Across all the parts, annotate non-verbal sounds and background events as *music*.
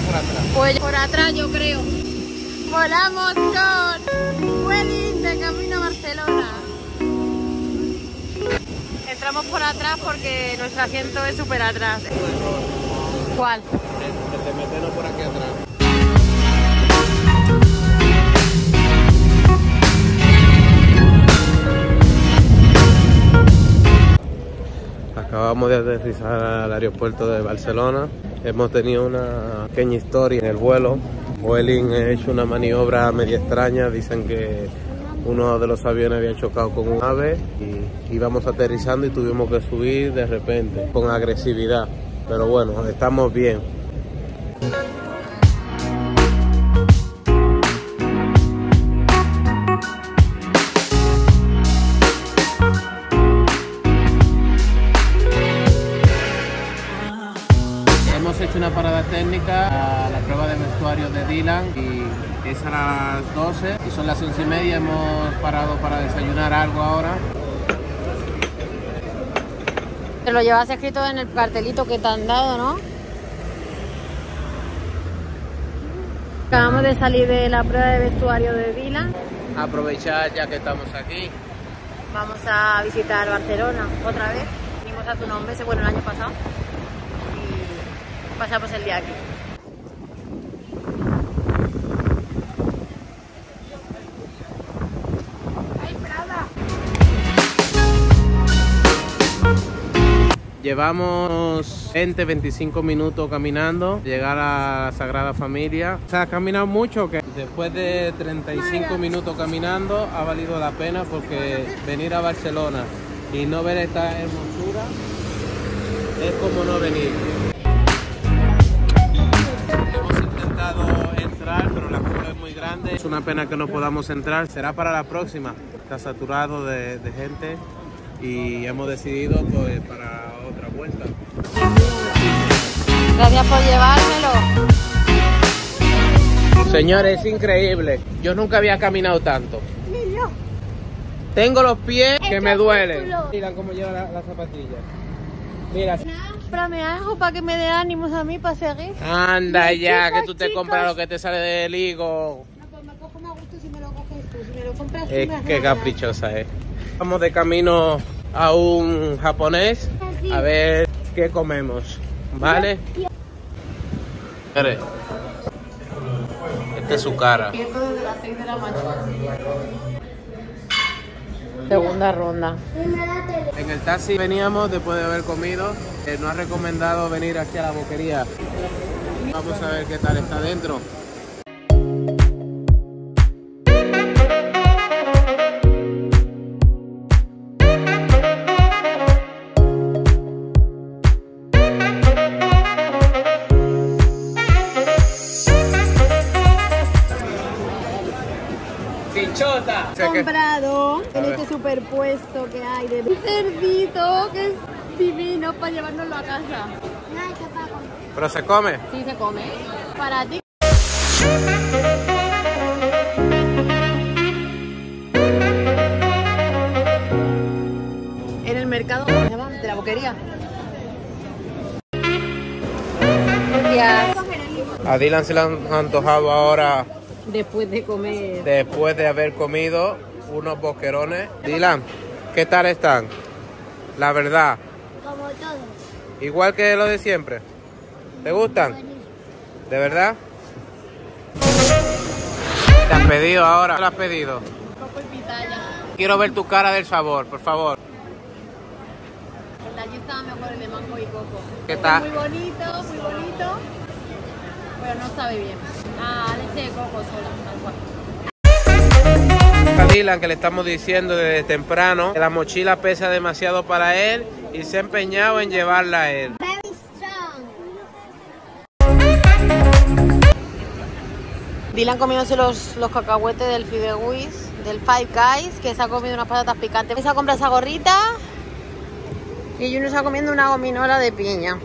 por atrás? Pues por atrás yo creo. Volamos con Welling de camino a Barcelona. Entramos por atrás porque nuestro asiento es súper atrás. ¿Cuál? Que te metemos por aquí atrás. Acabamos de aterrizar al aeropuerto de Barcelona. Hemos tenido una pequeña historia en el vuelo. Vueling ha hecho una maniobra media extraña. Dicen que uno de los aviones había chocado con un ave y íbamos aterrizando y tuvimos que subir de repente con agresividad. Pero bueno, estamos bien. Hemos hecho una parada técnica a la prueba de vestuario de Dylan y es a las 12 y son las 11 y media. Hemos parado para desayunar algo ahora. Te lo llevas escrito en el cartelito que te han dado, ¿no? Acabamos de salir de la prueba de vestuario de Dylan. Aprovechar ya que estamos aquí. Vamos a visitar Barcelona otra vez. Vinimos a tu nombre, bueno, el año pasado. Pasamos el día aquí. Llevamos 20, 25 minutos caminando, llegar a la Sagrada Familia. ¿Se ha caminado mucho? que Después de 35 minutos caminando ha valido la pena porque venir a Barcelona y no ver esta hermosura es como no venir. Una pena que no podamos entrar. Será para la próxima. Está saturado de, de gente y hemos decidido pues, para otra vuelta. Gracias por llevármelo. Señores, es increíble. Yo nunca había caminado tanto. Tengo los pies que me duelen. Mira cómo lleva las la zapatillas. Mira. Cómprame algo para que me dé ánimos a mí para seguir. Anda ya, que tú te compras lo que te sale del higo. No, pues me cojo más gusto si me lo coges tú. Si me lo compras tú, Es que caprichosa es. Vamos de camino a un japonés a ver qué comemos. ¿Vale? Esta es su cara. Despierto desde las 6 de la mañana. Segunda ronda. En el taxi veníamos después de haber comido. Eh, nos ha recomendado venir aquí a la boquería. Vamos a ver qué tal está dentro. Comprado en este superpuesto que hay de cerdito que es divino para llevárnoslo a casa. ¿Pero se come? Sí se come. Para ti. En el mercado. De la boquería. Gracias. A Dylan se le han antojado ahora, Después de comer. después de haber comido, unos boquerones. Dylan, ¿qué tal están? La verdad, Como todos. igual que lo de siempre. ¿Te gustan? ¿De verdad? ¿Te has pedido ahora? ¿Qué has pedido? Coco y pitaya. Quiero ver tu cara del sabor, por favor. El de allí estaba mejor el de mango y coco. ¿Qué tal? Muy bonito, muy bonito. Pero no sabe bien. Ah, leche de coco sola, tal cual. A Dylan que le estamos diciendo desde temprano que la mochila pesa demasiado para él y se ha empeñado en llevarla a él. Dylan comiéndose los, los cacahuetes del Fideuis, del Five Guys, que se ha comido unas patatas picantes. Se ha comprado esa gorrita y Junior se ha comiendo una gominola de piña.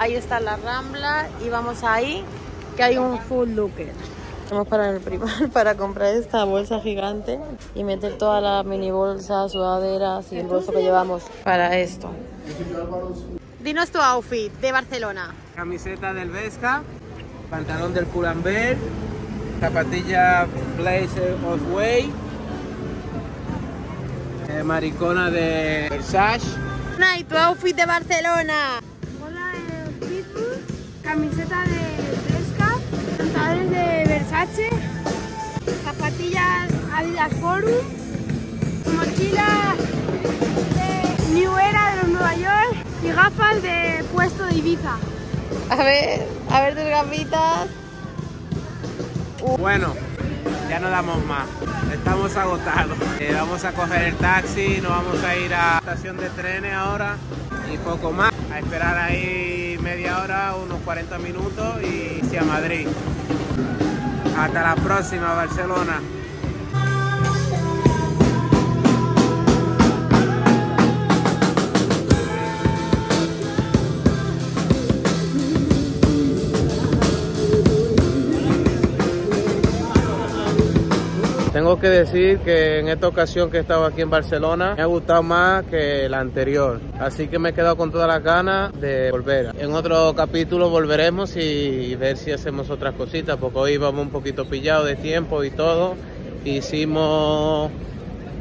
Ahí está la Rambla y vamos ahí, que hay un full looker. Vamos para el primar *laughs* para comprar esta bolsa gigante y meter todas las mini bolsas, sudaderas y el bolso que llevamos para esto. Dinos tu outfit de Barcelona. Camiseta del Vesca pantalón del Pull&Bear, zapatilla Blazer Osway, eh, maricona de Versace. ¿Y tu outfit de Barcelona? Bola de Pitbull, camiseta de Versace, zapatillas Adidas Forum, mochila de New Era de los Nueva York y gafas de puesto de Ibiza. A ver, a ver tus gafitas. Bueno, ya no damos más. Estamos agotados. Eh, vamos a coger el taxi, nos vamos a ir a la estación de trenes ahora y poco más. A esperar ahí media hora, unos 40 minutos y hacia Madrid. Hasta la próxima, Barcelona. Que decir que en esta ocasión que he estado aquí en Barcelona me ha gustado más que la anterior. Así que me he quedado con todas las ganas de volver. En otro capítulo volveremos y ver si hacemos otras cositas, porque hoy vamos un poquito pillados de tiempo y todo. Hicimos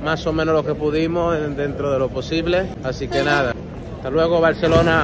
más o menos lo que pudimos dentro de lo posible. Así que nada, hasta luego Barcelona.